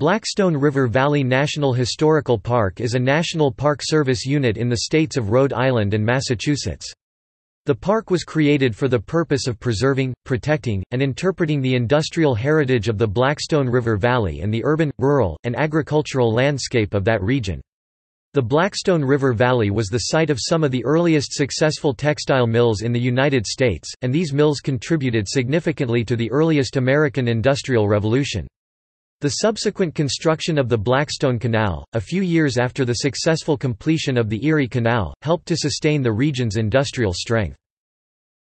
Blackstone River Valley National Historical Park is a National Park Service unit in the states of Rhode Island and Massachusetts. The park was created for the purpose of preserving, protecting, and interpreting the industrial heritage of the Blackstone River Valley and the urban, rural, and agricultural landscape of that region. The Blackstone River Valley was the site of some of the earliest successful textile mills in the United States, and these mills contributed significantly to the earliest American Industrial Revolution. The subsequent construction of the Blackstone Canal, a few years after the successful completion of the Erie Canal, helped to sustain the region's industrial strength.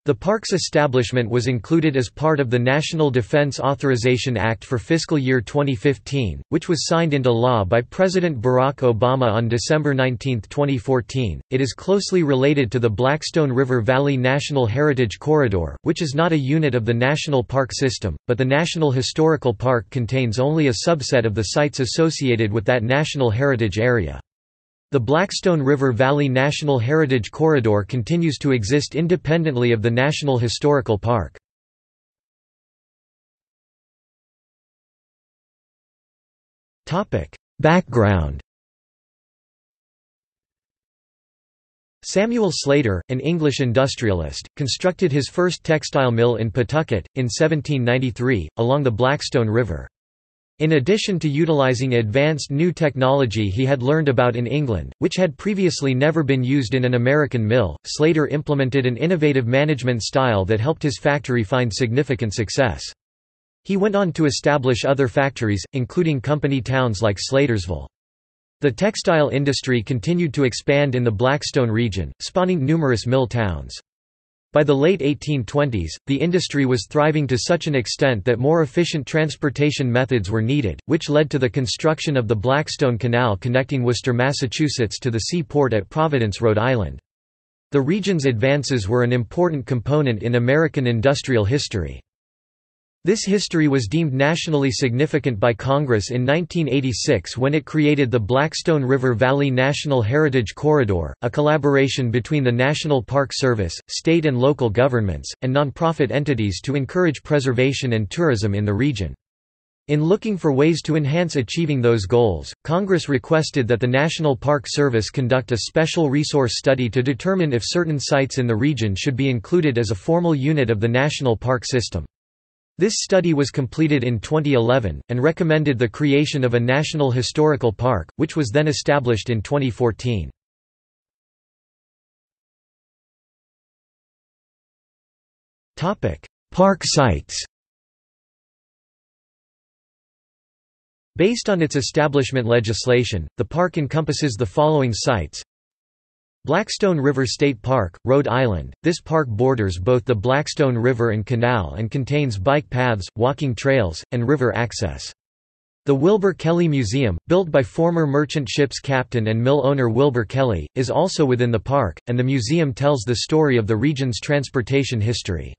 The park's establishment was included as part of the National Defense Authorization Act for fiscal year 2015, which was signed into law by President Barack Obama on December 19, 2014. It is closely related to the Blackstone River Valley National Heritage Corridor, which is not a unit of the National Park System, but the National Historical Park contains only a subset of the sites associated with that national heritage area. The Blackstone River Valley National Heritage Corridor continues to exist independently of the National Historical Park. Background Samuel Slater, an English industrialist, constructed his first textile mill in Pawtucket, in 1793, along the Blackstone River. In addition to utilizing advanced new technology he had learned about in England, which had previously never been used in an American mill, Slater implemented an innovative management style that helped his factory find significant success. He went on to establish other factories, including company towns like Slatersville. The textile industry continued to expand in the Blackstone region, spawning numerous mill towns. By the late 1820s, the industry was thriving to such an extent that more efficient transportation methods were needed, which led to the construction of the Blackstone Canal connecting Worcester, Massachusetts to the seaport at Providence, Rhode Island. The region's advances were an important component in American industrial history. This history was deemed nationally significant by Congress in 1986 when it created the Blackstone River Valley National Heritage Corridor, a collaboration between the National Park Service, state and local governments, and nonprofit entities to encourage preservation and tourism in the region. In looking for ways to enhance achieving those goals, Congress requested that the National Park Service conduct a special resource study to determine if certain sites in the region should be included as a formal unit of the National Park System. This study was completed in 2011, and recommended the creation of a National Historical Park, which was then established in 2014. Park sites Based on its establishment legislation, the park encompasses the following sites Blackstone River State Park, Rhode Island. This park borders both the Blackstone River and Canal and contains bike paths, walking trails, and river access. The Wilbur Kelly Museum, built by former merchant ships captain and mill owner Wilbur Kelly, is also within the park, and the museum tells the story of the region's transportation history.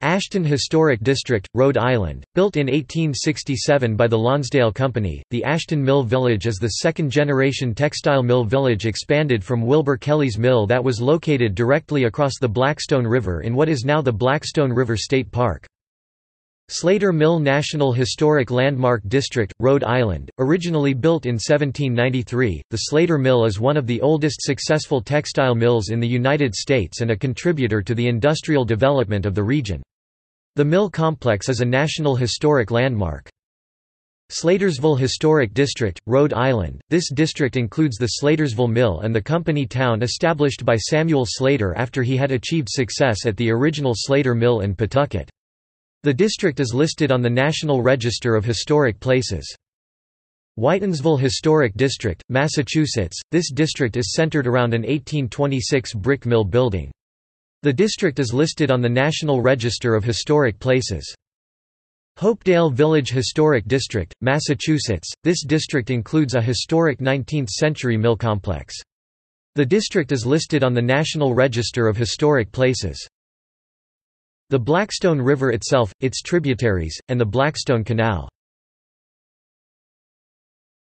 Ashton Historic District, Rhode Island, built in 1867 by the Lonsdale Company, the Ashton Mill Village is the second-generation textile mill village expanded from Wilbur Kelly's mill that was located directly across the Blackstone River in what is now the Blackstone River State Park. Slater Mill National Historic Landmark District, Rhode Island, originally built in 1793, the Slater Mill is one of the oldest successful textile mills in the United States and a contributor to the industrial development of the region. The mill complex is a National Historic Landmark. Slatersville Historic District, Rhode Island. This district includes the Slatersville Mill and the company town established by Samuel Slater after he had achieved success at the original Slater Mill in Pawtucket. The district is listed on the National Register of Historic Places. Whitinsville Historic District, Massachusetts. This district is centered around an 1826 brick mill building. The district is listed on the National Register of Historic Places. Hopedale Village Historic District, Massachusetts. This district includes a historic 19th-century mill complex. The district is listed on the National Register of Historic Places. The Blackstone River itself, its tributaries, and the Blackstone Canal